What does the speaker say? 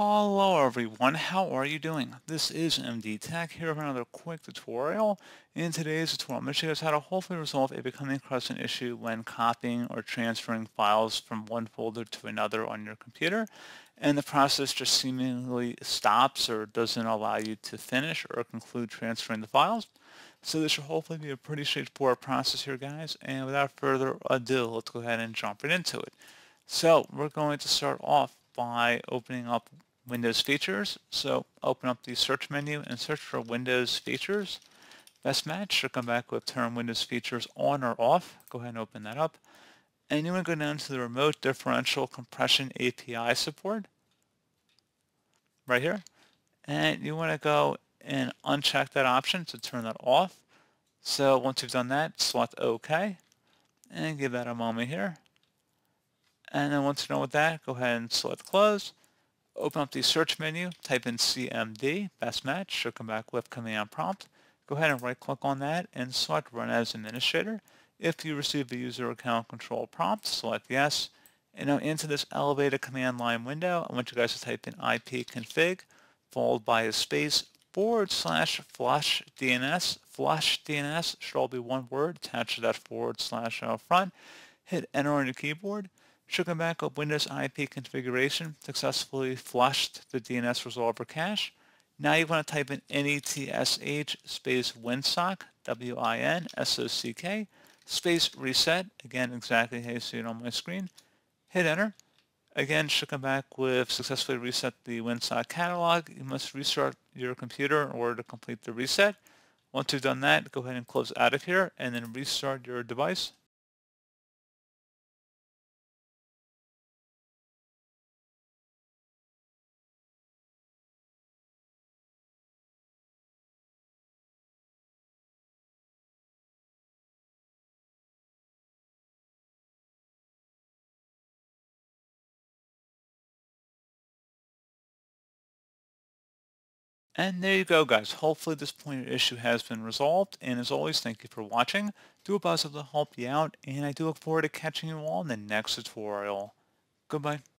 Hello everyone, how are you doing? This is MD Tech here with another quick tutorial. In today's tutorial, I'm going to show you guys how to hopefully resolve a becoming an issue when copying or transferring files from one folder to another on your computer and the process just seemingly stops or doesn't allow you to finish or conclude transferring the files. So this should hopefully be a pretty straightforward process here guys and without further ado, let's go ahead and jump right into it. So we're going to start off by opening up Windows features. So open up the search menu and search for Windows features. Best match should come back with turn Windows features on or off. Go ahead and open that up. And you want to go down to the remote differential compression API support right here. And you want to go and uncheck that option to turn that off. So once you've done that, select OK and give that a moment here. And then once you're done with that, go ahead and select close. Open up the search menu, type in CMD, best match, should come back with command prompt. Go ahead and right click on that and select run as administrator. If you receive a user account control prompt, select yes. And now into this elevated command line window, I want you guys to type in ipconfig followed by a space forward slash flush DNS. Flush DNS should all be one word attached to that forward slash out front. Hit enter on your keyboard should come back up Windows IP configuration successfully flushed the DNS resolver cache. Now you want to type in netsh space winsock, W-I-N-S-O-C-K, space reset, again exactly how you see it on my screen. Hit enter. Again, should come back with successfully reset the WinSock catalog. You must restart your computer in order to complete the reset. Once you've done that, go ahead and close out of here and then restart your device. And there you go guys. Hopefully this pointer issue has been resolved. And as always, thank you for watching. Do a buzz to help you out. And I do look forward to catching you all in the next tutorial. Goodbye.